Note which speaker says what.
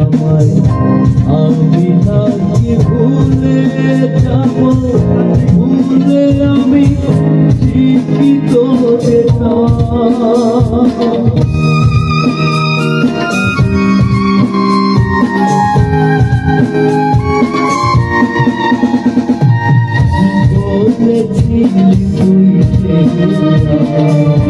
Speaker 1: আমায় আমি নাকি ভুলে যাব। ভুলে আমি ঠিকই তো তুই